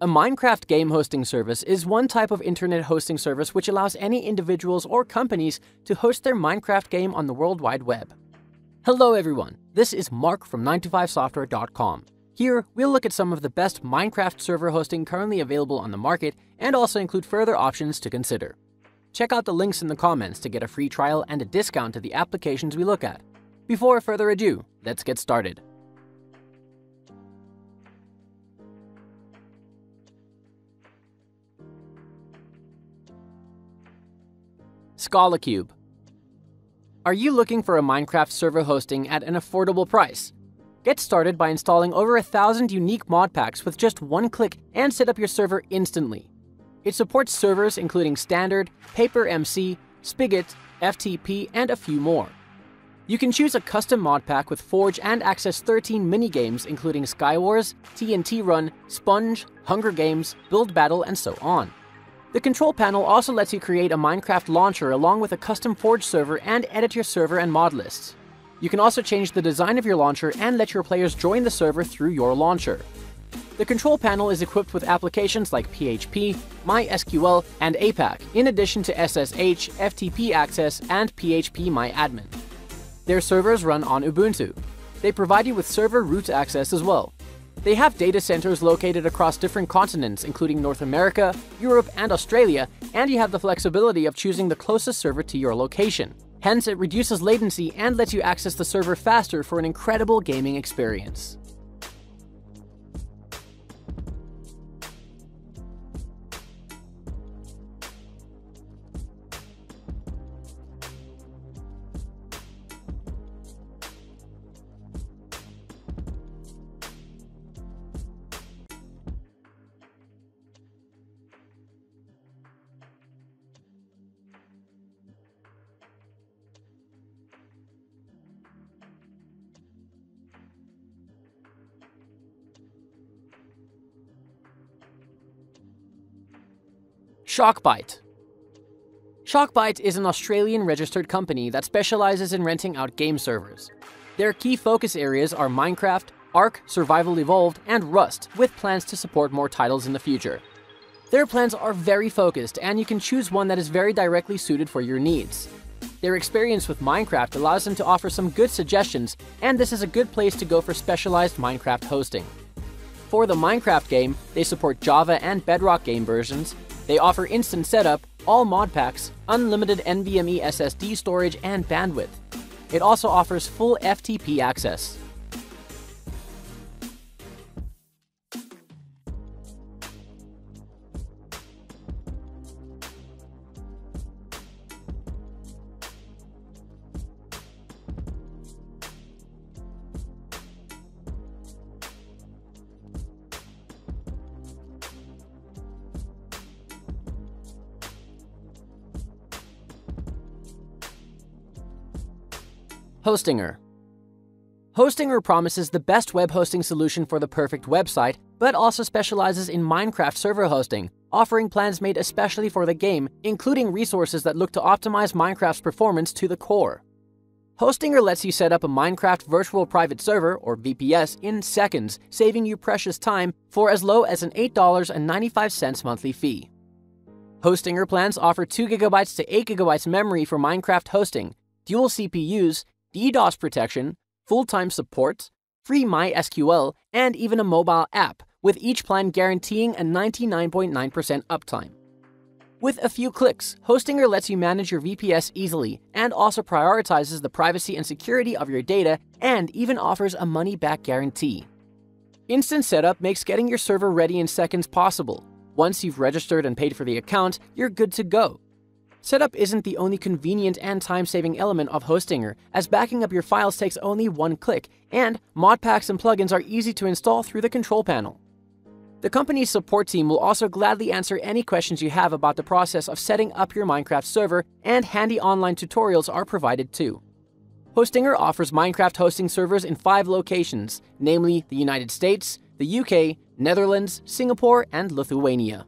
A Minecraft game hosting service is one type of internet hosting service which allows any individuals or companies to host their Minecraft game on the World Wide Web. Hello everyone, this is Mark from 9to5software.com. Here, we'll look at some of the best Minecraft server hosting currently available on the market and also include further options to consider. Check out the links in the comments to get a free trial and a discount to the applications we look at. Before further ado, let's get started. ScalaCube. Are you looking for a Minecraft server hosting at an affordable price? Get started by installing over a thousand unique mod packs with just one click and set up your server instantly. It supports servers including Standard, PaperMC, Spigot, FTB, and a few more. You can choose a custom mod pack with Forge and access 13 minigames including Skywars, TNT Run, Sponge, Hunger Games, Build Battle, and so on. The control panel also lets you create a Minecraft launcher along with a custom Forge server and edit your server and mod lists. You can also change the design of your launcher and let your players join the server through your launcher. The control panel is equipped with applications like PHP, MySQL, and Apache, in addition to SSH, FTP access, and PHP phpMyAdmin. Their servers run on Ubuntu. They provide you with server root access as well. They have data centers located across different continents, including North America, Europe, and Australia, and you have the flexibility of choosing the closest server to your location. Hence, it reduces latency and lets you access the server faster for an incredible gaming experience. Shockbyte. Shockbyte is an Australian registered company that specializes in renting out game servers. Their key focus areas are Minecraft, Ark, Survival Evolved, and Rust, with plans to support more titles in the future. Their plans are very focused, and you can choose one that is very directly suited for your needs. Their experience with Minecraft allows them to offer some good suggestions, and this is a good place to go for specialized Minecraft hosting. For the Minecraft game, they support Java and Bedrock game versions, they offer instant setup, all mod packs, unlimited NVMe SSD storage, and bandwidth. It also offers full FTP access. Hostinger. Hostinger promises the best web hosting solution for the perfect website, but also specializes in Minecraft server hosting, offering plans made especially for the game, including resources that look to optimize Minecraft's performance to the core. Hostinger lets you set up a Minecraft Virtual Private Server, or VPS, in seconds, saving you precious time for as low as an $8.95 monthly fee. Hostinger plans offer 2GB to 8GB memory for Minecraft hosting, dual CPUs, DDoS protection, full-time support, free MySQL, and even a mobile app, with each plan guaranteeing a 99.9% .9 uptime. With a few clicks, Hostinger lets you manage your VPS easily and also prioritizes the privacy and security of your data and even offers a money-back guarantee. Instant setup makes getting your server ready in seconds possible. Once you've registered and paid for the account, you're good to go. Setup isn't the only convenient and time-saving element of Hostinger, as backing up your files takes only one click, and mod packs and plugins are easy to install through the control panel. The company's support team will also gladly answer any questions you have about the process of setting up your Minecraft server, and handy online tutorials are provided too. Hostinger offers Minecraft hosting servers in five locations, namely the United States, the UK, Netherlands, Singapore, and Lithuania.